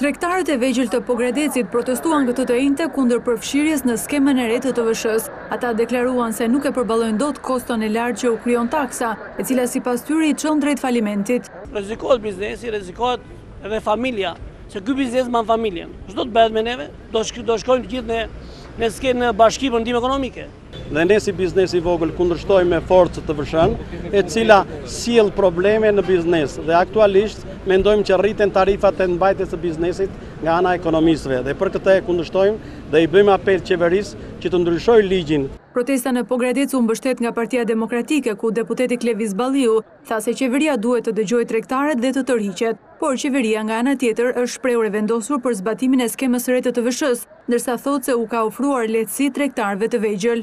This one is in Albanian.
Tregtarët e vegjël të Pogradecit protestuan këtë të enjte kundër përfshirjes në skemën e re të TVSH-së. Ata deklaruan se nuk e përballojnë dot koston e lartë që u krijon taksa, e cila sipas tyre i çon drejt falimentit. Rrezikohet biznesi, rrezikohet edhe familja, se ky biznes mban familjen. Ç'do të bëhet me neve? Do shkojmë të gjithë në skemë në bashki për ndihmë ekonomike? Dhe ne si biznes i vogël kundërshtojmë me forcë TVSH-në, e cila sjell probleme në biznes dhe aktualisht mendojmë që rriten tarifat e mbajtjes së biznesit nga ana e ekonomistëve dhe për këtë e kundërshtojmë dhe i bëjmë apel qeverisë që të ndryshojë ligjin. Protesta në Pogradec u mbështet nga Partia Demokratike, ku deputeti Klevis Balliu, Tha se qeveria duhet të dëgjojë tregtarët dhe të tërhiqet, por qeveria nga ana tjetër është shprehur e vendosur për zbatimin e skemës së re të TVSH-së, ndërsa thotë se u ka ofruar lehtësi tregtarëve të vegjël.